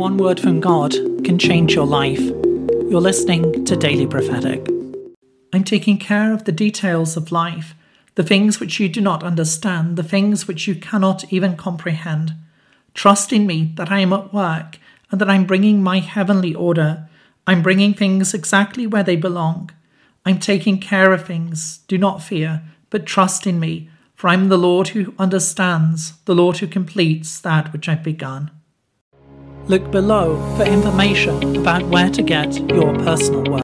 one word from God can change your life. You're listening to Daily Prophetic. I'm taking care of the details of life, the things which you do not understand, the things which you cannot even comprehend. Trust in me that I am at work and that I'm bringing my heavenly order. I'm bringing things exactly where they belong. I'm taking care of things. Do not fear, but trust in me, for I'm the Lord who understands, the Lord who completes that which I've begun. Look below for information about where to get your personal work.